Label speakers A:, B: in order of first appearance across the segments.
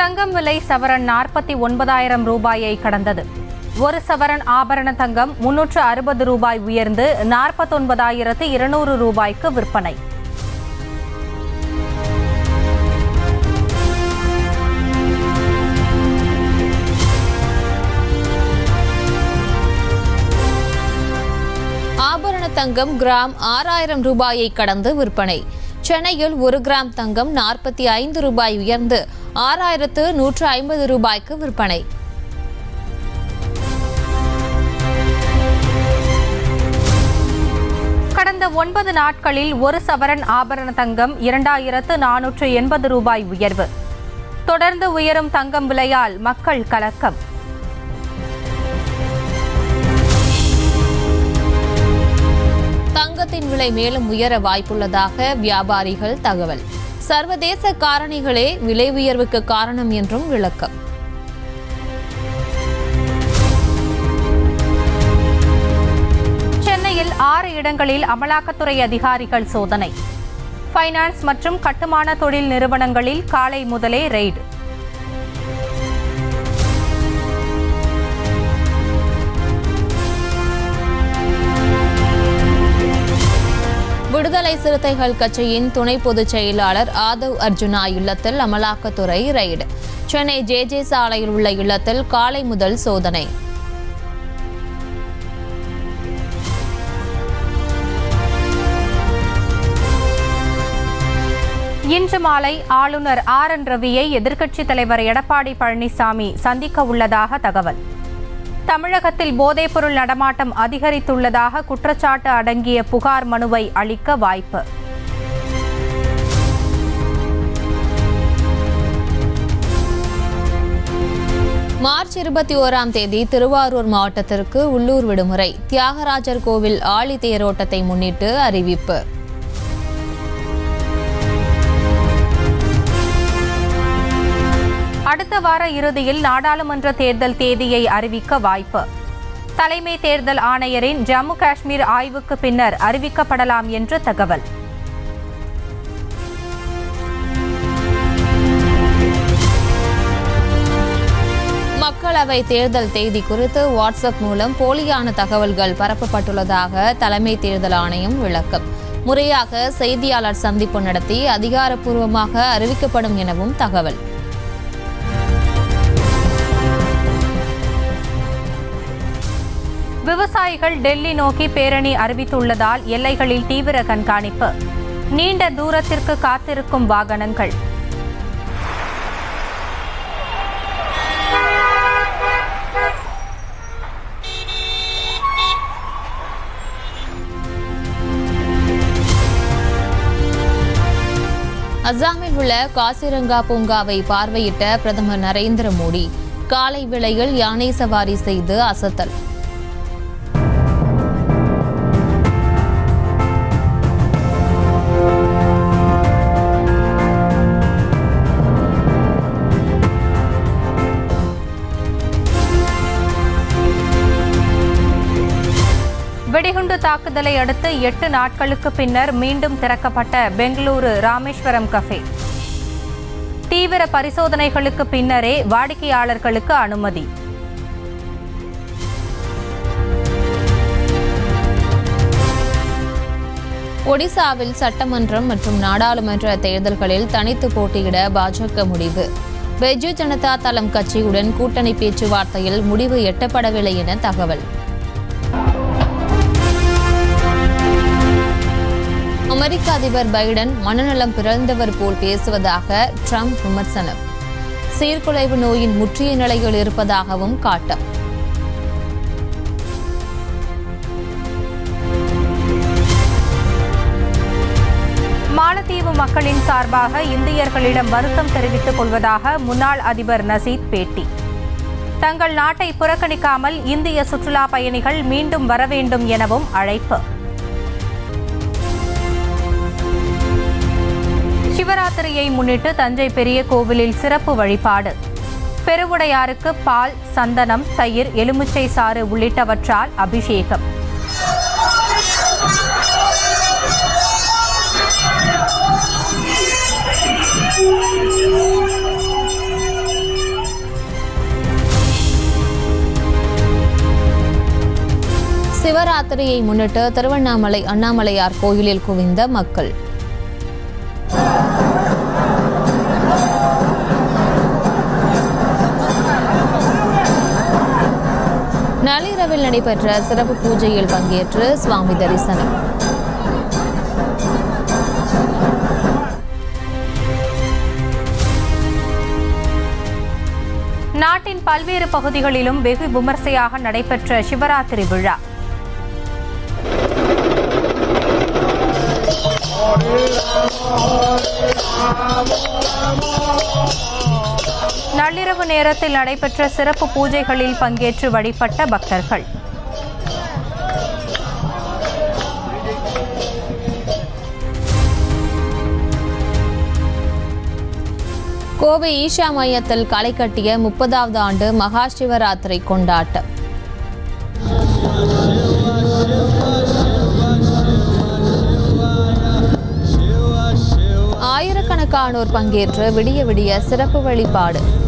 A: தங்கம் விலை சவரன் நாற்பத்தி ஒன்பதாயிரம் ரூபாயை கடந்தது. ஒரு சவரன் ஆபரண தங்கம் முன்னூற்று அறுபது ரூபாய் உயர்ந்து நாற்பத்தொன்பதாயிரத்து இருநூறு ரூபாய்க்கு விற்பனை.
B: ஆபரண தங்கம் கிராம் ஆறாயிரம் ரூபாயை கடந்து விற்பனை. சென்னையில் ஒரு கிராம் தங்கம் நாற்பத்தி ஐந்து ரூபாய் உயர்ந்து ஆறாயிரத்து நூற்று ஐம்பது ரூபாய்க்கு விற்பனை.
A: கடந்த ஒன்பது நாட்களில் ஒரு சவரன் ஆபரண தங்கம் இரண்டாயிரத்து நானூற்று எண்பது ரூபாய் உயர்வு. தொடர்ந்து உயரும் தங்கம் விலையால் மக்கள் கலக்கம்.
B: தங்கத்தின் விலை மேலும் உயர வாய்ப்புள்ளதாக வியாபாரிகள் தகவல். சர்வதேச காரணிகளே விலை உயர்வுக்கு காரணம் என்றும் விளக்கம்.
A: சென்னையில் ஆறு இடங்களில் அமலாக்கத்துறை அதிகாரிகள் சோதனை. ஃபைனான்ஸ் மற்றும் கட்டுமான தொழில் நிறுவனங்களில் காலை முதலே ரெய்டு.
B: விடுதலை சிறுத்தைகள் கட்சியின் துணை பொதுச் செயலாளர் ஆதவ் அர்ஜுனா இல்லத்தில் அமலாக்கத்துறை ரெய்டு. சென்னை ஜே ஜே சாலையில் உள்ள இல்லத்தில் காலை முதல் சோதனை.
A: இன்று மாலை ஆளுநர் ஆர் என் ரவியை எதிர்க்கட்சித் தலைவர் எடப்பாடி பழனிசாமி சந்திக்க உள்ளதாக தகவல். தமிழகத்தில் போதைப்பொருள் நடமாட்டம் அதிகரித்துள்ளதாக குற்றச்சாட்டு அடங்கிய புகார் மனுவை அளிக்க வாய்ப்பு.
B: மார்ச் இருபத்தி ஓராம் தேதி திருவாரூர் மாவட்டத்திற்கு உள்ளூர் விடுமுறை. தியாகராஜர் கோவில் ஆழி தேரோட்டத்தை முன்னிட்டு அறிவிப்பு.
A: வார இறுதியில் நாடாளுமன்ற தேர்தல் தேதியை அறிவிக்க வாய்ப்பு. தலைமை தேர்தல் ஆணையரின் ஜம்மு காஷ்மீர் ஆய்வுக்கு பின்னர் அறிவிக்கப்படலாம் என்று தகவல்.
B: மக்களவை தேர்தல் தேதி குறித்து வாட்ஸ்அப் மூலம் போலியான தகவல்கள் பரப்பப்பட்டுள்ளதாக தலைமை தேர்தல் ஆணையம் விளக்கம் முறையாக செய்தியாளர் சந்திப்பு நடத்தி அதிகாரப்பூர்வமாக அறிவிக்கப்படும் எனவும் தகவல்.
A: விவசாயிகள் டெல்லி நோக்கி பேரணி அறிவித்துள்ளதால் எல்லைகளில் தீவிர கண்காணிப்பு. நீண்ட தூரத்திற்கு காத்திருக்கும் வாகனங்கள்.
B: அஸ்ஸாமில் உள்ள காசிரங்கா பூங்காவை பார்வையிட்ட பிரதமர் நரேந்திர மோடி காலை வேளையில் யானை சவாரி செய்து அசத்தல்.
A: வெடிகுண்டு தாக்குதலை அடுத்து எட்டு நாட்களுக்கு பின்னர் மீண்டும் திறக்கப்பட்ட பெங்களூரு ராமேஸ்வரம் கஃபே. தீவிர பரிசோதனைகளுக்கு பின்னரே வாடிக்கையாளர்களுக்கு அனுமதி.
B: ஒடிசாவில் சட்டமன்றம் மற்றும் நாடாளுமன்ற தேர்தல்களில் தனித்து போட்டியிட பாஜக முடிவு. பிஜு ஜனதா தளம் கட்சியுடன் கூட்டணி பேச்சுவார்த்தையில் முடிவு எட்டப்படவில்லை என தகவல். அமெரிக்க அதிபர் பைடன் மனநலம் பிறந்தவர் போல் பேசுவதாக ட்ரம்ப் விமர்சனம். சீர்குலைவு நோயின் முற்றிய நிலையில் இருப்பதாகவும் காட்டம்.
A: மாலத்தீவு மக்களின் சார்பாக இந்தியர்களிடம் வருத்தம் தெரிவித்துக் கொள்வதாக முன்னாள் அதிபர் நசீத் பேட்டி. தங்கள் நாட்டை புறக்கணிக்காமல் இந்திய சுற்றுலா பயணிகள் மீண்டும் வர வேண்டும் எனவும் அழைப்பு. பண்டிகையை முன்னிட்டு தஞ்சை பெரிய கோவிலில் சிறப்பு வழிபாடு. பெருவுடையாருக்கு பால் சந்தனம் தயிர் எலுமிச்சை சாறு உள்ளிட்டவற்றால் அபிஷேகம்.
B: சிவராத்திரியை முன்னிட்டு திருவண்ணாமலை அண்ணாமலையார் கோயிலில் குவிந்த மக்கள். நள்ளிரவில் நடைபெற்ற சிறப்பு பூஜையில் பங்கேற்று சுவாமி தரிசனம்.
A: நாட்டின் பல்வேறு பகுதிகளிலும் வெகு விமர்சையாக நடைபெற்ற சிவராத்திரி விழா. இரவு நேரத்தில் நடைபெற்ற சிறப்பு பூஜைகளில் பங்கேற்று வழிபட்ட பக்தர்கள்.
B: கோவை ஈஷா மையத்தில் களை கட்டிய முப்பதாவது ஆண்டு மகா சிவராத்திரி கொண்டாட்டம். ஆயிரக்கணக்கானோர் பங்கேற்று விடிய விடிய சிறப்பு வழிபாடு.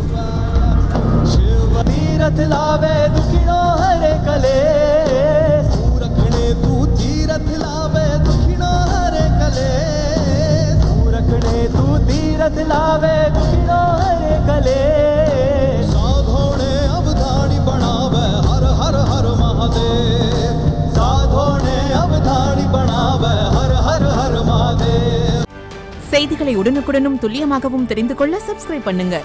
C: तीरथ लावे दुखिणो हरे कले सूरखणे तू तीरथ लावे दुखिणो हरे कले सूरखणे तू तीरथ लावे दुखिणो हरे कले साधोणे अवधानी बनावे हर हर हर महादेव साधोणे अवधानी बनावे हर हर हर महादेव
D: செய்திகளை உடனுக்குடனும் துல்லியமாகவும் தெரிந்து கொள்ள சப்ஸ்கிரைப் பண்ணுங்க